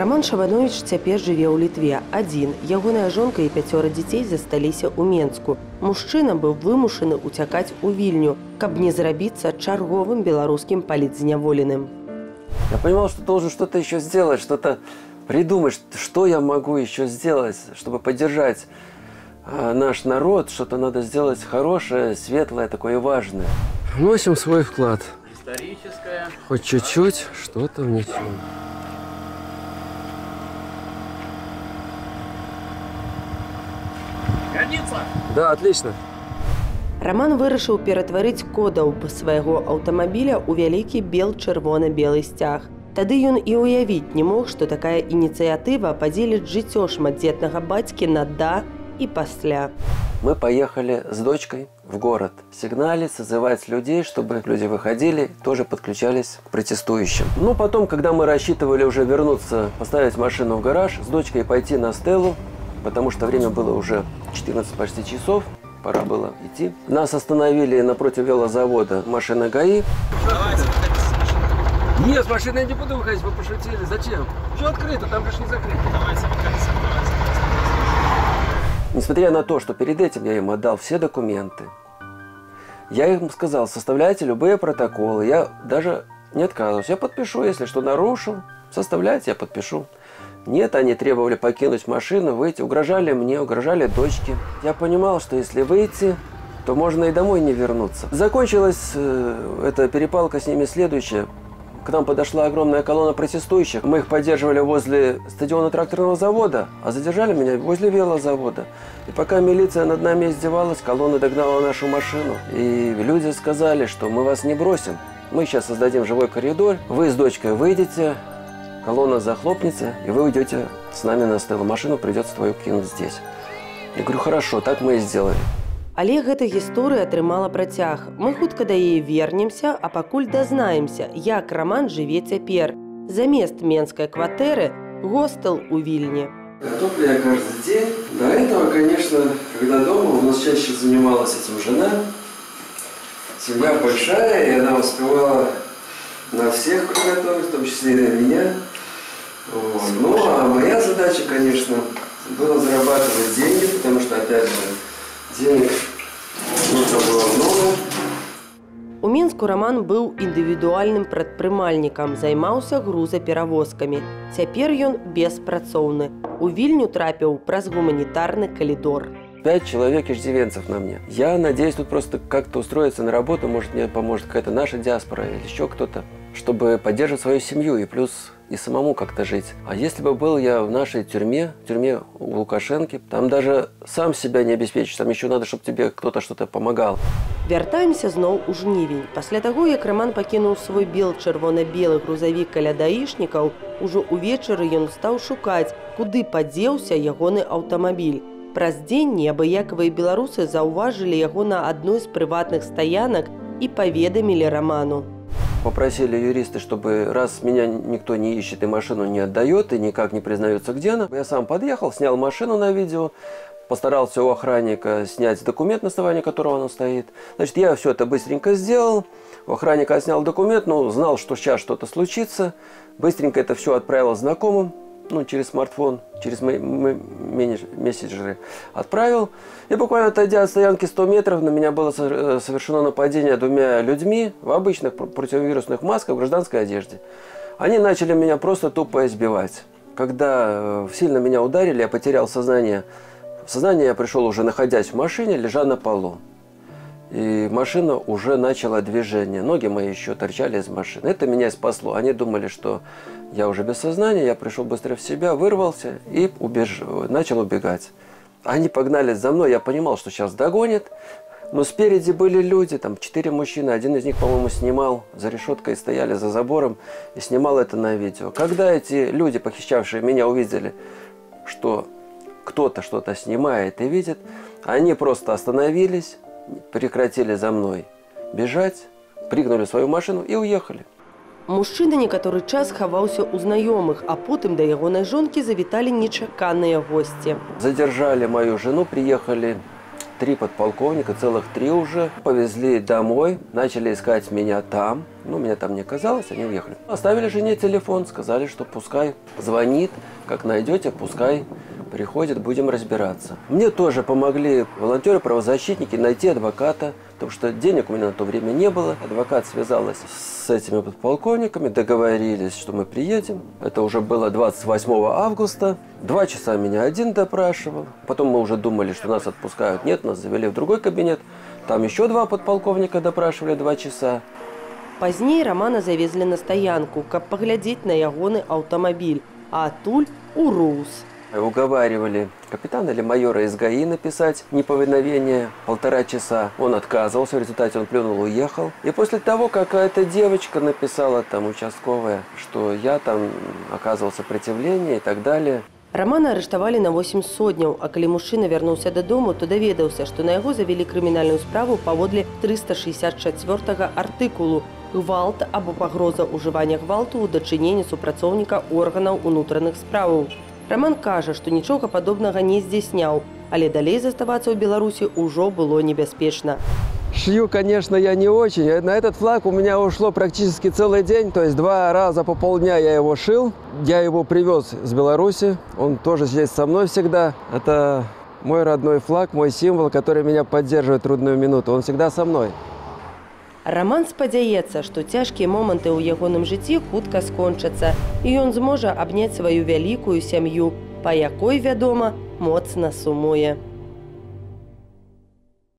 Роман Шабанович цяпер жыве ў літве адзін. Ягоная жонка і пяцёра дзяцей засталіся ў Менску. Мужчына быў вымушаны ўцякаць у вільню, каб не зрабіцца чарговым беларускім палітзняволеным. Я понимал, что должен что-то еще сделать, что-то придумать, что я могу еще сделать, чтобы поддержать э, наш народ, что-то надо сделать хорошее, светлое, такое важное. Вносим свой вклад. Историческая. Хоть чуть-чуть что-то внесем. Годится? Да, отлично. Раман вырашыў ператварыць кодаўб свайго аўтамабіля ў вялікі бел-чырвона-белы сцяг. Тады ён і ўявіць не мог, што такая ініцыятыва падзеліць жыццё шматдзетнага бацькі на да і пасля. Мы поехали с дочкой в город сигналить, созывать людей, чтобы люди выходили, тоже подключались к протестующим. Ну, потом, когда мы рассчитывали уже вернуться, поставить машину в гараж, с дочкой пойти на стелу, потому что время было уже 14 почти часов, пора было идти. Нас остановили напротив велозавода машина ГАИ. Давайте выходите с машины. Нет, с машины я не буду выходить, вы пошутили. Зачем? Все открыто, там же не закрыто. Давайте выходите. Давайте. Несмотря на то, что перед этим я им отдал все документы, я им сказал, составляйте любые протоколы. Я даже не отказываюсь. Я подпишу, если что нарушил, составляйте, я подпишу. Нет, они требовали покинуть машину, выйти. Угрожали мне, угрожали дочке. Я понимал, что если выйти, то можно и домой не вернуться. Закончилась э, эта перепалка с ними следующая. К нам подошла огромная колонна протестующих. Мы их поддерживали возле стадиона тракторного завода, а задержали меня возле велозавода. И пока милиция над нами издевалась, колонна догнала нашу машину. И люди сказали, что мы вас не бросим. Мы сейчас создадим живой коридор. Вы с дочкой выйдете, колонна захлопнется, и вы уйдете с нами на стелу. Машину придется твою кинуть здесь. Я говорю, хорошо, так мы и сделали. Але гэта гісторыя атрымала працяг. Мы хутка да яе вернемся, а пакуль дазнаемся, як раман жыве цяпер. Замест менскай кватэры гостел у вільні. Готовлю я каждый день. До этого, конечно, когда дома, у нас чаще занималась этим жена. Семья большая, и она успевала на всех приготовить, в том числе и на меня. Вот. Ну, а моя задача, конечно, была зарабатывать деньги, потому что, опять же, денег нужно было много. У мінску раман быў індывідуальным прадпрымальнікам, займаўся грузаперавозкамі. Цяпер ён беспрацоўны. У вільню трапіў праз гуманітарны калідор. Пять человек иждивенцев на мне. Я надеюсь тут просто как-то устроиться на работу, может мне поможет какая-то наша диаспора или еще кто-то, чтобы поддерживать свою семью и плюс и самому как-то жить. А если бы был я в нашей тюрьме, в тюрьме у Лукашенки, там даже сам себя не обеспечишь, там еще надо, чтобы тебе кто-то что-то помогал. Вяртаемся зноў у жнівень. Пасля таго, як раман пакінуў свой бел чырвона-белы грузавік каля даішнікаў, ужо ўвечары ён стаў шукаць, куды падзеўся ягоны аўтамабіль. Праз дзень неабыякавыя беларусы заўважылі яго на адной з прыватных стаянак і паведамілі раману. Попросили юристы, чтобы раз меня никто не ищет и машину не отдает, и никак не признается, где она, я сам подъехал, снял машину на видео, постарался у охранника снять документ, на основании которого она стоит. Значит, я все это быстренько сделал. У охранника снял документ, ну, знал, что сейчас что-то случится. Быстренько это все отправил знакомым, ну, через смартфон, через мессенджеры отправил. И буквально отойдя от стоянки 100 метров, на меня было э, совершено нападение двумя людьми в обычных пр- противовирусных масках, в гражданской одежде. Они начали меня просто тупо избивать. Когда э, сильно меня ударили, я потерял сознание. В сознание я пришел уже находясь в машине, лежа на полу. И машина уже начала движение. Ноги мои еще торчали из машины. Это меня спасло. Они думали, что я уже без сознания. Я пришел быстро в себя, вырвался и убеж... начал убегать. Они погнались за мной. Я понимал, что сейчас догонят. Но спереди были люди, там четыре мужчины. Один из них, по-моему, снимал за решеткой, стояли за забором и снимал это на видео. Когда эти люди, похищавшие меня, увидели, что кто-то что-то снимает и видит, они просто остановились, прекратили за мной бежать, прыгнули в свою машину и уехали. Мужчына некаторы час хаваўся ў знаёмых, а потым да ягонай жонкі завіталі нечаканыя госці. Задержали мою жену, приехали три подполковника, целых три уже. Повезли домой, начали искать меня там. Ну, меня там не оказалось, они уехали. Оставили жене телефон, сказали, что пускай звонит, как найдете, пускай приходит, будем разбираться. Мне тоже помогли волонтеры, правозащитники найти адвоката, потому что денег у меня на то время не было. Адвокат связалась с этими подполковниками, договорились, что мы приедем. Это уже было 28 августа. Два часа меня один допрашивал. Потом мы уже думали, что нас отпускают. Нет, нас завели в другой кабинет. Там еще два подполковника допрашивали два часа. Пазней рамана завезлі на стаянку, каб паглядзець на ягоны аўтамабіль, а адтуль у рус. Уговаривали капитана или майора из ГАИ написать неповиновение полтора часа. Он отказывался, в результате он плюнул, уехал. И после того, как эта девочка написала там участковая, что я там оказывал сопротивление и так далее, Рамана арыштавалі на 8 сотняў, а калі мужчына вярнуўся дадому, то даведаўся, што на яго завялі крымінальную справу паводле 364 артыкулу гвалт або пагроза ўжывання гвалту ў дачыненні супрацоўніка органаў унутраных справаў. Раман кажа, што нічога падобнага не здзяйсняў, але далей заставацца ў Беларусі ўжо было небяспечна. Шью, конечно, я не очень. На этот флаг у меня ушло практически целый день, то есть два раза по полдня я его шил. Я его привез с Беларуси, он тоже здесь со мной всегда. Это мой родной флаг, мой символ, который меня поддерживает в трудную минуту. Он всегда со мной. Раман спадзяецца, што цяжкія моманты ў ягоным жыцці хутка скончацца, і ён зможа абняць сваю вялікую сям'ю, па якой, вядома, моцна сумуе.